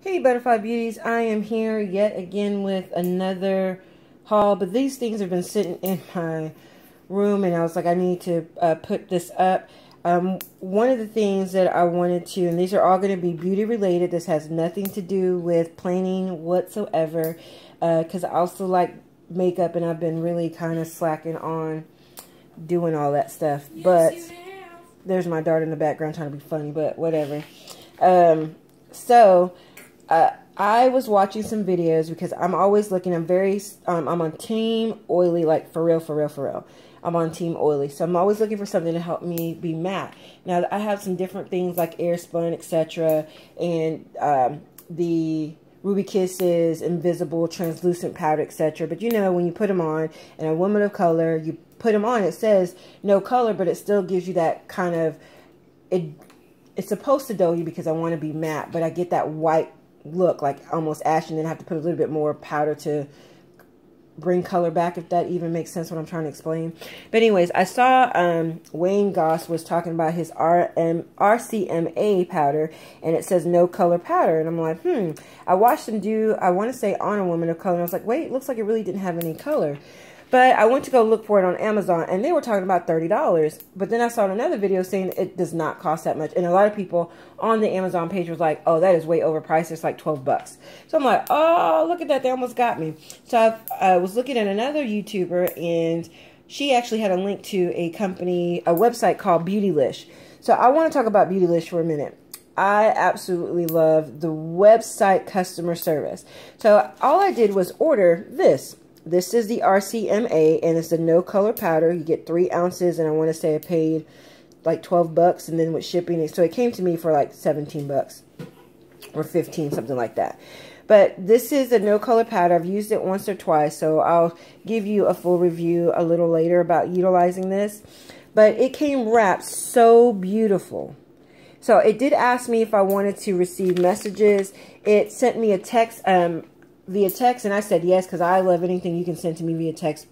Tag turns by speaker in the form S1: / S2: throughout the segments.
S1: Hey Butterfly Beauties, I am here yet again with another haul, but these things have been sitting in my room and I was like, I need to uh, put this up. Um, one of the things that I wanted to, and these are all going to be beauty related, this has nothing to do with planning whatsoever, because uh, I also like makeup and I've been really kind of slacking on doing all that stuff, yes, but there's my daughter in the background trying to be funny, but whatever. Um, so, uh, I was watching some videos because I'm always looking. I'm very, um, I'm on team oily, like for real, for real, for real. I'm on team oily. So I'm always looking for something to help me be matte. Now, I have some different things like Airspun, etc. And um, the Ruby Kisses, Invisible, Translucent Powder, etc. But you know, when you put them on, and a woman of color, you put them on, it says no color, but it still gives you that kind of, it it's supposed to dull you because I want to be matte, but I get that white look, like almost ashen, then I have to put a little bit more powder to bring color back, if that even makes sense what I'm trying to explain. But anyways, I saw um, Wayne Goss was talking about his RM, RCMA powder, and it says no color powder. And I'm like, hmm. I watched him do, I want to say on a woman of color, and I was like, wait, it looks like it really didn't have any color. But I went to go look for it on Amazon and they were talking about $30. But then I saw another video saying it does not cost that much. And a lot of people on the Amazon page was like, oh, that is way overpriced. It's like 12 bucks. So I'm like, oh, look at that. They almost got me. So I, I was looking at another YouTuber and she actually had a link to a company, a website called Beautylish. So I want to talk about Beautylish for a minute. I absolutely love the website customer service. So all I did was order this. This is the RCMA, and it's a no color powder. You get three ounces, and I want to say I paid like 12 bucks, and then with shipping, it, so it came to me for like 17 bucks or 15, something like that. But this is a no color powder. I've used it once or twice, so I'll give you a full review a little later about utilizing this. But it came wrapped so beautiful. So it did ask me if I wanted to receive messages. It sent me a text. Um, via text? And I said yes, because I love anything you can send to me via text.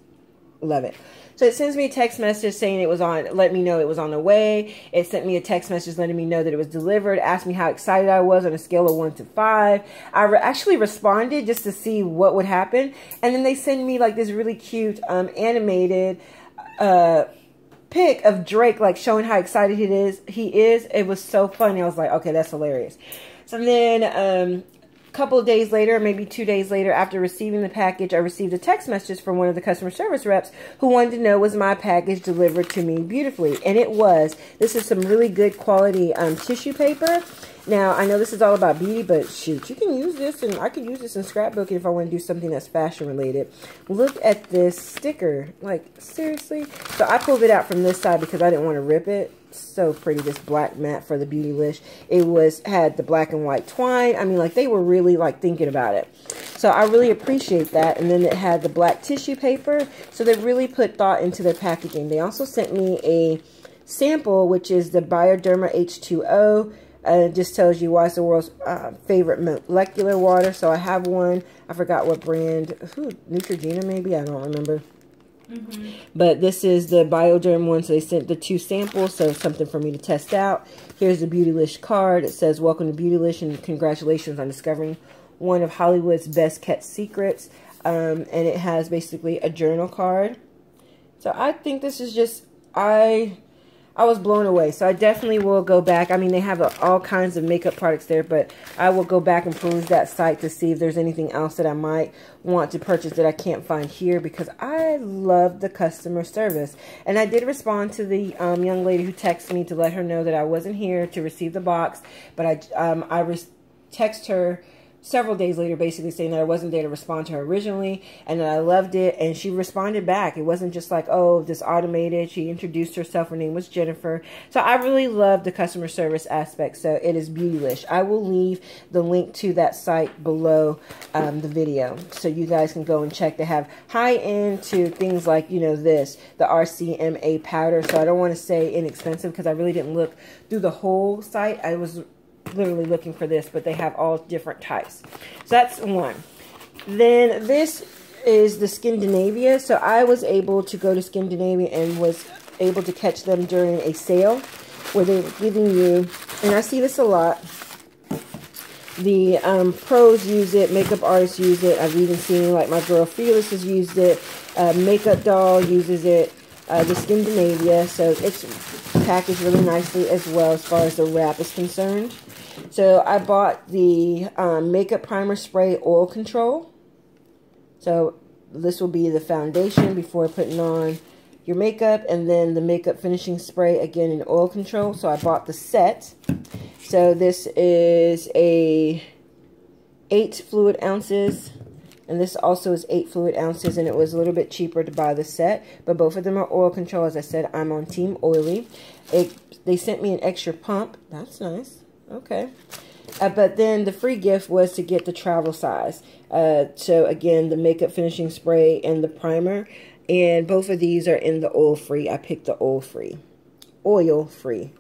S1: Love it. So it sends me a text message saying it was on, let me know it was on the way. It sent me a text message letting me know that it was delivered, asked me how excited I was on a scale of one to five. I re actually responded just to see what would happen. And then they send me like this really cute um, animated uh, pic of Drake, like showing how excited he is. He is. It was so funny. I was like, okay, that's hilarious. So then um, couple of days later, maybe two days later, after receiving the package, I received a text message from one of the customer service reps who wanted to know was my package delivered to me beautifully. And it was. This is some really good quality um, tissue paper. Now, I know this is all about beauty, but shoot, you can use this, and I could use this in scrapbooking if I want to do something that's fashion related. Look at this sticker. Like, seriously? So I pulled it out from this side because I didn't want to rip it so pretty this black mat for the Beautylish it was had the black and white twine. I mean like they were really like thinking about it. So i really appreciate that. And then it had the black tissue paper. So they really put thought into their packaging. They also sent me a sample which is the bioderma h2o and it just tells you why it's the world's uh, favorite molecular water. So i have one. I forgot what brand. Who, neutrogena maybe? I don't remember Mm -hmm. But this is the Bioderm one, so they sent the two samples, so something for me to test out. Here's the Beautylish card. It says, welcome to Beautylish and congratulations on discovering one of Hollywood's best kept secrets. Um, and it has basically a journal card. So I think this is just, I I was blown away. So I definitely will go back. I mean, they have all kinds of makeup products there, but I will go back and peruse that site to see if there's anything else that I might want to purchase that I can't find here because I love the customer service. And I did respond to the um, young lady who texted me to let her know that I wasn't here to receive the box, but I, um, I text her several days later basically saying that I wasn't there to respond to her originally and that I loved it and she responded back. It wasn't just like, oh, this automated. She introduced herself. Her name was Jennifer. So I really love the customer service aspect. So it is Beautylish. I will leave the link to that site below um, the video so you guys can go and check. They have high end to things like, you know, this, the RCMA powder. So I don't want to say inexpensive because I really didn't look through the whole site. I was literally looking for this, but they have all different types. So that's one. Then this is the Skindinavia. So I was able to go to Skindinavia and was able to catch them during a sale where they're giving you, and I see this a lot, the um, pros use it, makeup artists use it. I've even seen like my girl Fearless has used it. Uh, makeup Doll uses it. Uh, the Skindinavia. so it's packaged really nicely as well as far as the wrap is concerned. So I bought the um, makeup primer spray oil control. So this will be the foundation before putting on your makeup and then the makeup finishing spray again in oil control. So I bought the set. So this is a 8 fluid ounces and this also is 8 fluid ounces and it was a little bit cheaper to buy the set but both of them are oil control as I said I'm on team oily it, they sent me an extra pump that's nice okay uh, but then the free gift was to get the travel size uh, so again the makeup finishing spray and the primer and both of these are in the oil free I picked the oil free oil free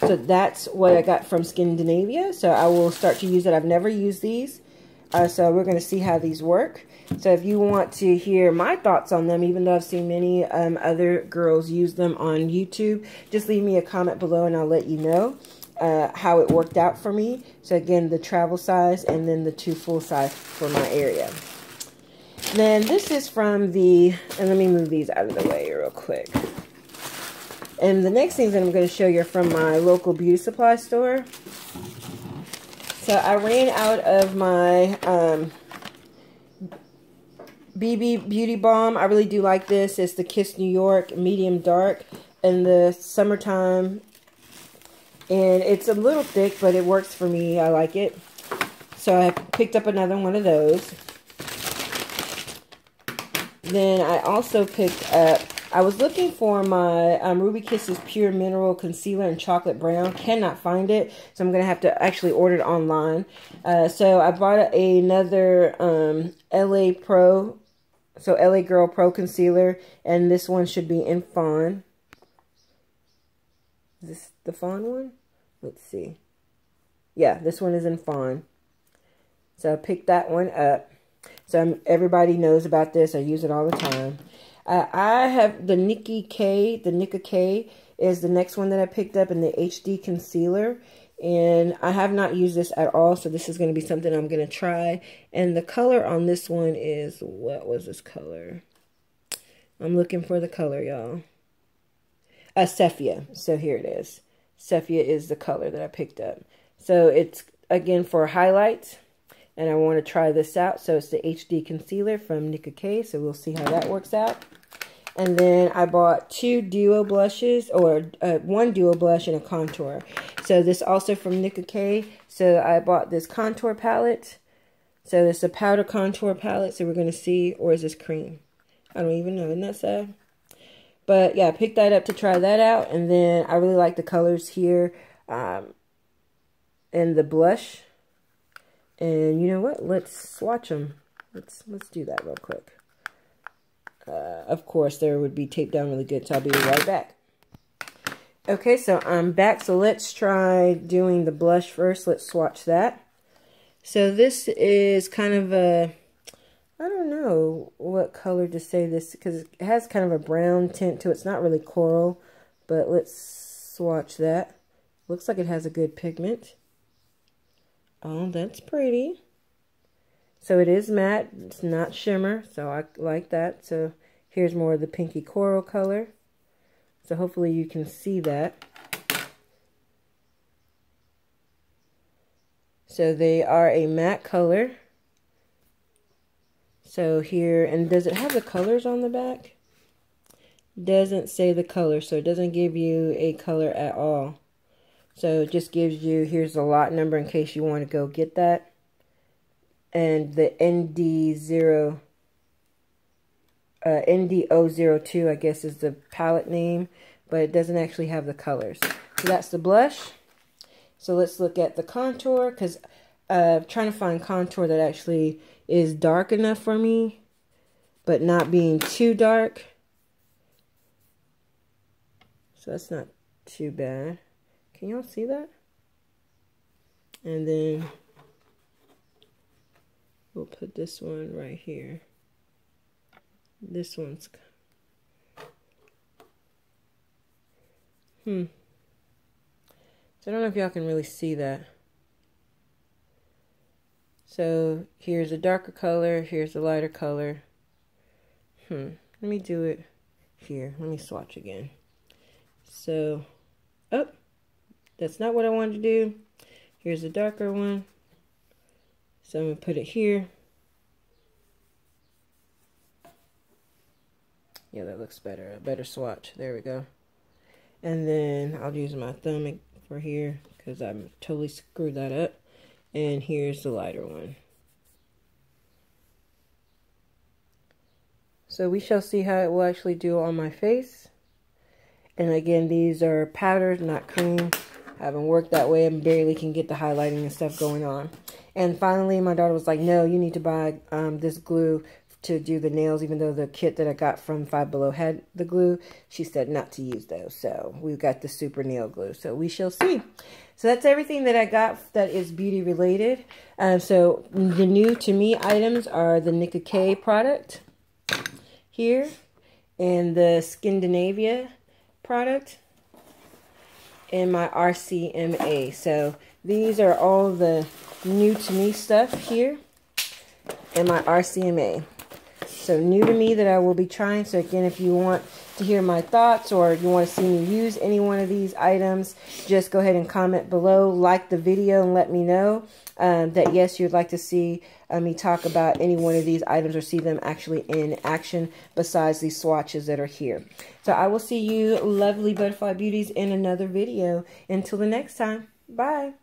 S1: so that's what I got from Skindinavia. So I will start to use it. I've never used these. Uh, so we're going to see how these work. So if you want to hear my thoughts on them, even though I've seen many um, other girls use them on YouTube, just leave me a comment below and I'll let you know uh, how it worked out for me. So again, the travel size and then the two full size for my area. Then this is from the, and let me move these out of the way real quick. And the next things that I'm going to show you are from my local beauty supply store. So I ran out of my um, BB Beauty Balm. I really do like this. It's the Kiss New York Medium Dark in the summertime. And it's a little thick, but it works for me. I like it. So I picked up another one of those. Then I also picked up I was looking for my um, Ruby Kisses Pure Mineral Concealer in Chocolate Brown. Cannot find it, so I'm going to have to actually order it online. Uh, so I bought another um, LA Pro, so LA Girl Pro Concealer, and this one should be in Fawn. Is this the Fawn one? Let's see. Yeah, this one is in Fawn. So I picked that one up. So I'm, everybody knows about this. I use it all the time. Uh, I have the Nikki K, the Nicka K is the next one that I picked up in the HD concealer. And I have not used this at all, so this is going to be something I'm going to try. And the color on this one is, what was this color? I'm looking for the color, y'all. Uh, Sepia. So here it is. Sepia is the color that I picked up. So it's, again, for highlights and I want to try this out. So it's the HD Concealer from Nicka K, so we'll see how that works out. And then I bought two duo blushes, or uh, one duo blush and a contour. So this also from Nicka K. So I bought this contour palette. So it's a powder contour palette, so we're going to see, or is this cream? I don't even know, isn't that sad? But yeah, I picked that up to try that out. And then I really like the colors here. Um, and the blush. And you know what? Let's swatch them. Let's let's do that real quick. Uh, of course, there would be taped down really good, so I'll be right back. Okay, so I'm back. So let's try doing the blush first. Let's swatch that. So this is kind of a, I don't know what color to say this, because it has kind of a brown tint to it. It's not really coral, but let's swatch that. Looks like it has a good pigment. Oh, that's pretty. So it is matte. It's not shimmer. So I like that. So here's more of the pinky coral color. So hopefully you can see that. So they are a matte color. So here, and does it have the colors on the back? Doesn't say the color, so it doesn't give you a color at all. So it just gives you, here's the lot number in case you want to go get that. And the ND0, uh, ND002, I guess is the palette name. But it doesn't actually have the colors. So that's the blush. So let's look at the contour. Because uh, trying to find contour that actually is dark enough for me. But not being too dark. So that's not too bad. Can y'all see that? And then we'll put this one right here. This one's Hmm. So I don't know if y'all can really see that. So here's a darker color, here's a lighter color. Hmm, let me do it here. Let me swatch again. So, oh, that's not what I wanted to do. Here's a darker one. So I'm going to put it here. Yeah, that looks better. A better swatch. There we go. And then I'll use my thumb for here because I'm totally screwed that up. And here's the lighter one. So we shall see how it will actually do on my face. And again, these are powders, not cream. I haven't worked that way and barely can get the highlighting and stuff going on. And finally, my daughter was like, no, you need to buy um, this glue to do the nails, even though the kit that I got from Five Below had the glue. She said not to use those. So we've got the super nail glue. So we shall see. So that's everything that I got that is beauty related. Um, so the new to me items are the Nicka K product here and the Skindinavia product and my RCMA. So these are all the new to me stuff here and my RCMA. So new to me that I will be trying. So again, if you want to hear my thoughts or you want to see me use any one of these items, just go ahead and comment below, like the video and let me know um, that yes, you'd like to see uh, me talk about any one of these items or see them actually in action besides these swatches that are here. So I will see you lovely butterfly beauties in another video. Until the next time, bye.